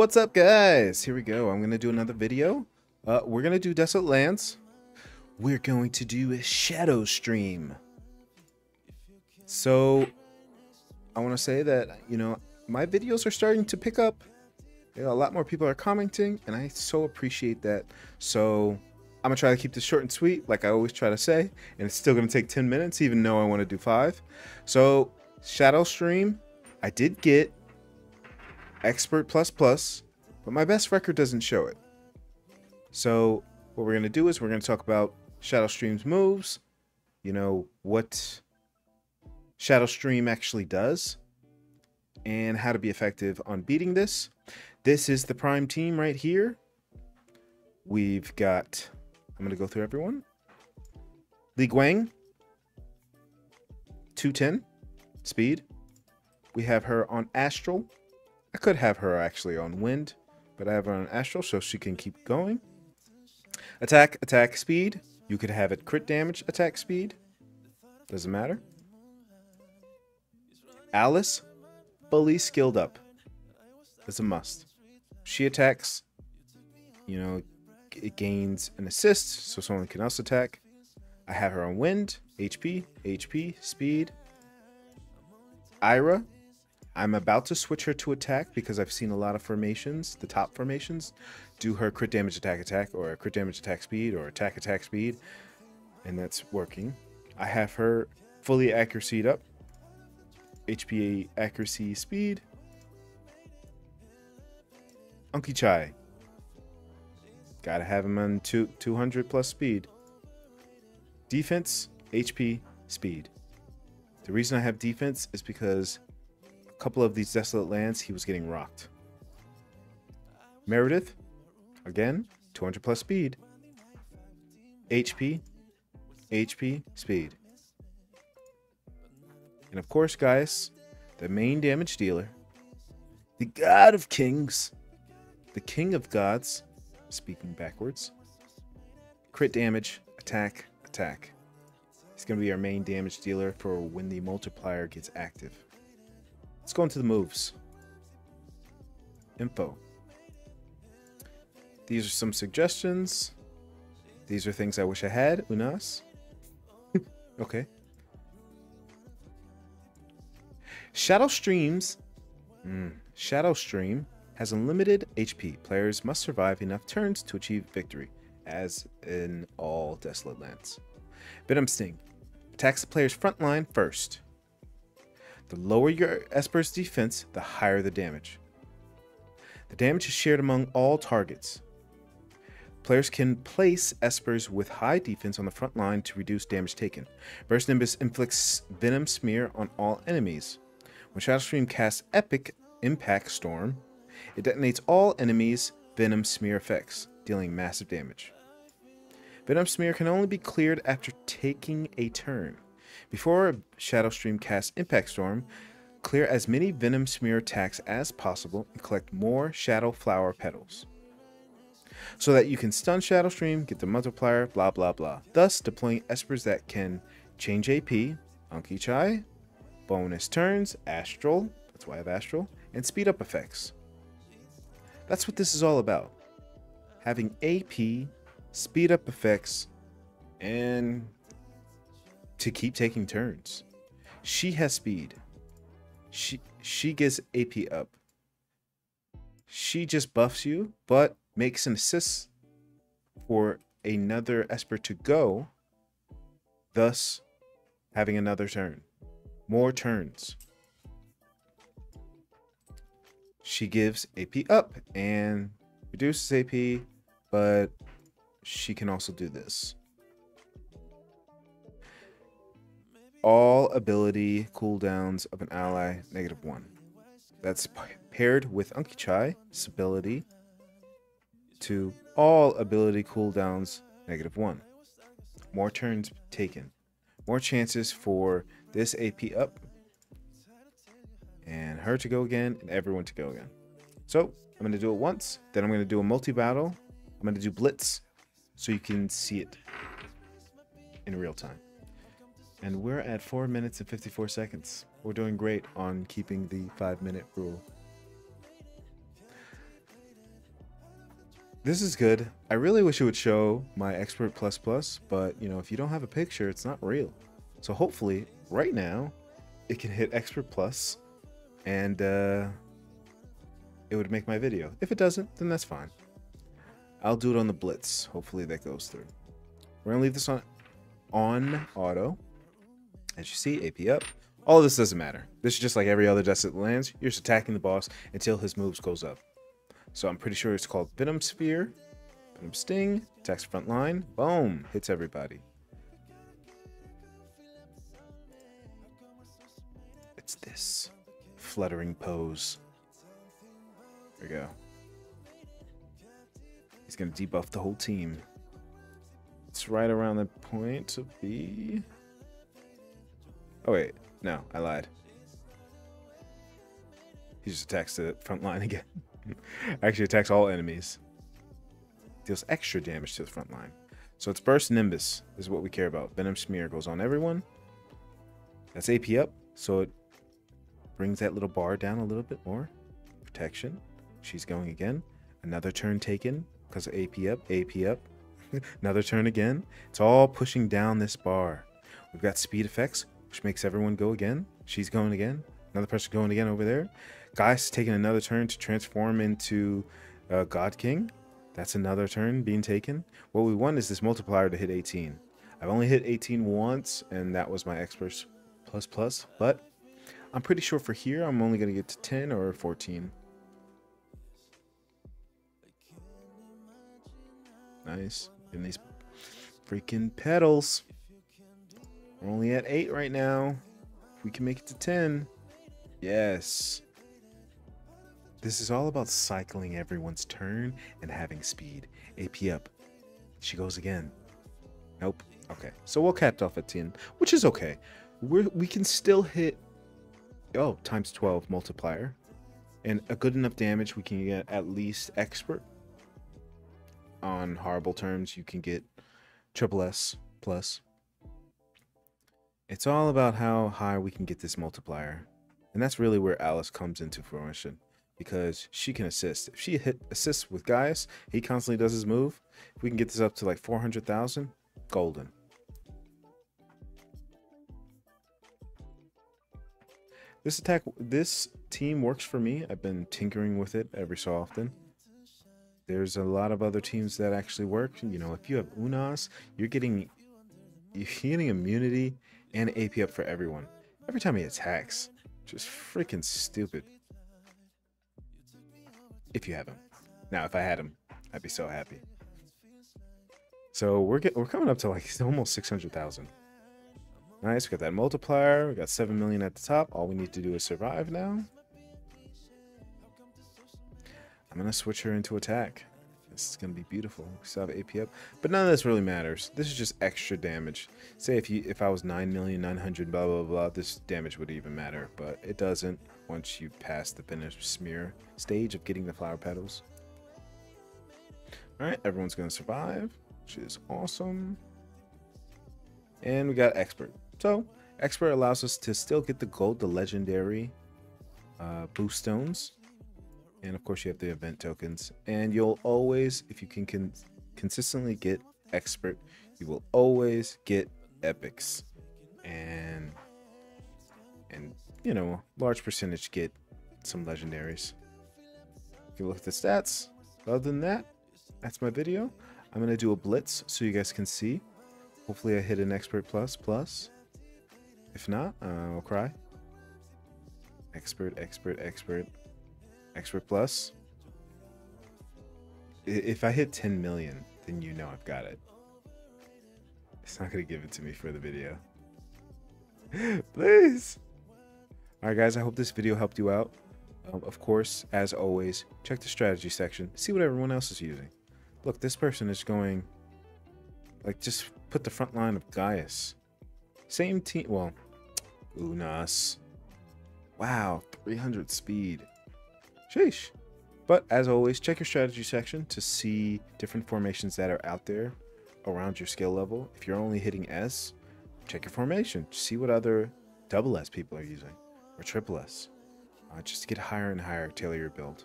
What's up, guys? Here we go. I'm going to do another video. Uh, we're going to do Desolate Lands. We're going to do a Shadow Stream. So, I want to say that, you know, my videos are starting to pick up. You know, a lot more people are commenting, and I so appreciate that. So, I'm going to try to keep this short and sweet, like I always try to say. And it's still going to take 10 minutes, even though I want to do 5. So, Shadow Stream, I did get Expert Plus Plus, but my best record doesn't show it. So what we're going to do is we're going to talk about Shadow Stream's moves, you know, what Shadow Stream actually does, and how to be effective on beating this. This is the prime team right here. We've got, I'm going to go through everyone. Li Guang, 210 speed. We have her on Astral, I could have her actually on wind, but I have her on astral so she can keep going. Attack, attack speed. You could have it crit damage, attack speed. Doesn't matter. Alice, fully skilled up. It's a must. She attacks, you know, it gains an assist, so someone can also attack. I have her on wind, HP, HP, speed. Ira, I'm about to switch her to attack because I've seen a lot of formations, the top formations, do her crit damage attack attack or crit damage attack speed or attack attack speed, and that's working. I have her fully accuracy up, HPA accuracy speed. Unky Chai. Gotta have him on two, 200 plus speed. Defense, HP, speed. The reason I have defense is because couple of these desolate lands, he was getting rocked. Meredith, again, 200 plus speed. HP, HP, speed. And of course, guys, the main damage dealer, the god of kings, the king of gods, speaking backwards, crit damage, attack, attack. He's going to be our main damage dealer for when the multiplier gets active. Let's go into the moves. Info. These are some suggestions. These are things I wish I had. Unas. okay. Shadow Streams. Mm. Shadow Stream has unlimited HP. Players must survive enough turns to achieve victory, as in all Desolate Lands. Venom Sting attacks the player's front line first. The lower your Esper's defense, the higher the damage. The damage is shared among all targets. Players can place Espers with high defense on the front line to reduce damage taken. Burst Nimbus inflicts Venom Smear on all enemies. When Shadowstream casts Epic Impact Storm, it detonates all enemies' Venom Smear effects, dealing massive damage. Venom Smear can only be cleared after taking a turn. Before Shadowstream casts Impact Storm, clear as many Venom Smear attacks as possible and collect more Shadow Flower petals. So that you can stun Shadowstream, get the multiplier, blah blah blah. Thus, deploying Espers that can change AP, Unky Chai, bonus turns, Astral, that's why I have Astral, and speed up effects. That's what this is all about. Having AP, speed up effects, and to keep taking turns. She has speed. She she gets AP up. She just buffs you, but makes an assist for another Esper to go, thus having another turn. More turns. She gives AP up and reduces AP, but she can also do this. All ability cooldowns of an ally negative one. That's paired with Unky Chai's ability to all ability cooldowns negative one. More turns taken. More chances for this AP up and her to go again and everyone to go again. So I'm going to do it once. Then I'm going to do a multi-battle. I'm going to do Blitz so you can see it in real time. And we're at 4 minutes and 54 seconds. We're doing great on keeping the 5 minute rule. This is good. I really wish it would show my expert plus plus, but you know, if you don't have a picture, it's not real. So hopefully right now it can hit expert plus and uh, it would make my video. If it doesn't, then that's fine. I'll do it on the blitz. Hopefully that goes through. We're gonna leave this on on auto. As you see, AP up. All of this doesn't matter. This is just like every other Desolate Lands. You're just attacking the boss until his moves goes up. So I'm pretty sure it's called Venom Sphere. Venom Sting. Attacks front line. Boom. Hits everybody. It's this. Fluttering pose. There we go. He's going to debuff the whole team. It's right around the point to be... Oh, wait. No, I lied. He just attacks the front line again. Actually attacks all enemies. Deals extra damage to the front line. So it's Burst Nimbus is what we care about. Venom Smear goes on everyone. That's AP up, so it brings that little bar down a little bit more. Protection. She's going again. Another turn taken because of AP up, AP up. Another turn again. It's all pushing down this bar. We've got speed effects, which makes everyone go again. She's going again. Another person going again over there. Guy's taking another turn to transform into uh, God King. That's another turn being taken. What we want is this multiplier to hit 18. I've only hit 18 once, and that was my experts plus plus, but I'm pretty sure for here, I'm only going to get to 10 or 14. Nice. Getting these freaking petals. We're only at 8 right now. If we can make it to 10. Yes. This is all about cycling everyone's turn and having speed. AP up. She goes again. Nope. Okay. So we'll cap off at 10, which is okay. We're, we can still hit, oh, times 12 multiplier. And a good enough damage, we can get at least expert. On horrible terms, you can get triple S plus. It's all about how high we can get this multiplier. And that's really where Alice comes into fruition because she can assist. If she hit assists with Gaius, he constantly does his move. If we can get this up to like 400,000, golden. This attack, this team works for me. I've been tinkering with it every so often. There's a lot of other teams that actually work. You know, if you have Unas, you're getting you're getting immunity and AP up for everyone. Every time he attacks. Just freaking stupid. If you have him. Now, if I had him, I'd be so happy. So we're get, we're coming up to like almost 600,000. Nice, we got that multiplier. We got 7 million at the top. All we need to do is survive now. I'm going to switch her into attack. This is going to be beautiful. We still have AP up. But none of this really matters. This is just extra damage. Say if you if I was 9 million, 900, blah, blah, blah, this damage would even matter. But it doesn't once you pass the finished smear stage of getting the flower petals. Alright, everyone's going to survive, which is awesome. And we got expert. So, expert allows us to still get the gold, the legendary uh, boost stones and of course you have the event tokens. And you'll always if you can con consistently get expert you will always get epics. And and you know large percentage get some legendaries. If you look at the stats other than that that's my video. I'm gonna do a blitz so you guys can see. Hopefully i hit an expert plus plus. If not uh, i'll cry. Expert expert expert Expert Plus. If I hit 10 million, then you know I've got it. It's not going to give it to me for the video. Please. Alright guys, I hope this video helped you out. Um, of course, as always, check the strategy section. See what everyone else is using. Look, this person is going... Like, just put the front line of Gaius. Same team... Well, Unas. Wow, 300 speed. Sheesh. But as always, check your strategy section to see different formations that are out there around your skill level. If you're only hitting S, check your formation. See what other double S people are using or triple S. Uh, just get higher and higher, tailor your build.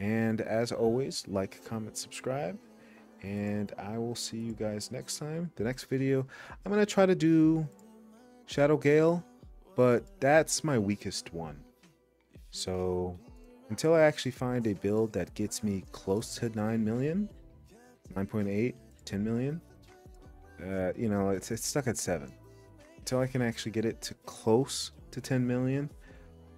And as always, like, comment, subscribe. And I will see you guys next time. The next video, I'm going to try to do Shadow Gale, but that's my weakest one. So until I actually find a build that gets me close to 9 million, 9.8, 10 million, uh, you know, it's, it's stuck at 7. Until I can actually get it to close to 10 million,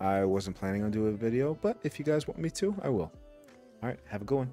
I wasn't planning on doing a video, but if you guys want me to, I will. Alright, have a good one.